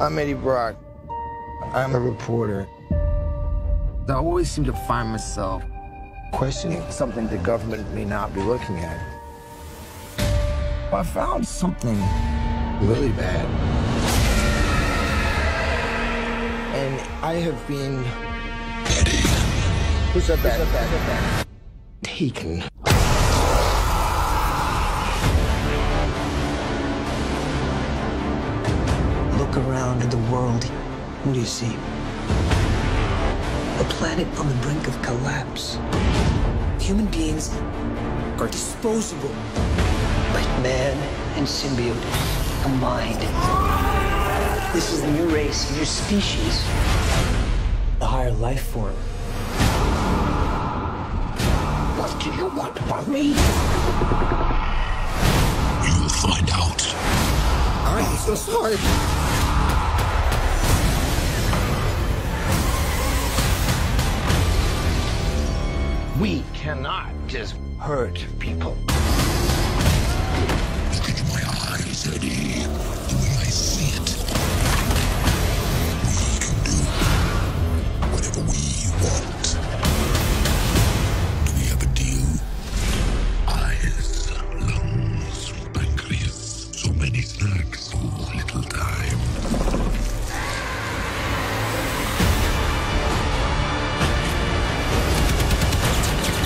I'm Eddie Brock. I'm a reporter. I always seem to find myself questioning something the government may not be looking at. I found something really bad. And I have been. Eddie. Who's that bad? Who's that bad? Taken. Look around at the world. What do you see? A planet on the brink of collapse. Human beings are disposable. But man and symbiote combined. This is the new race, a new species. A higher life form. What do you want from me? You'll find out. I'm so sorry. We cannot just hurt people. Look my eyes, Eddie. I see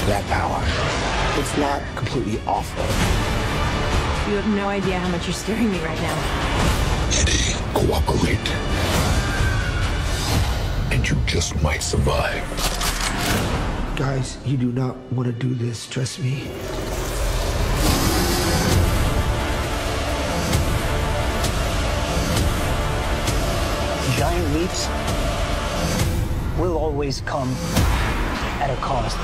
That power. It's not completely awful. You have no idea how much you're scaring me right now. Eddie, cooperate. And you just might survive. Guys, you do not want to do this, trust me. Giant leaps will always come at a cost.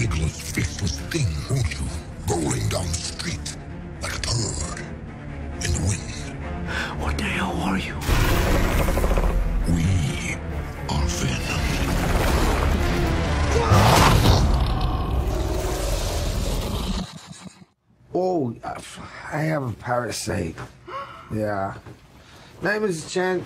Legless, faceless thing, won't you? Rolling down the street like a turd in the wind. What the hell are you? We are Venom. Oh, I have a parasite. Yeah. Name is Chen.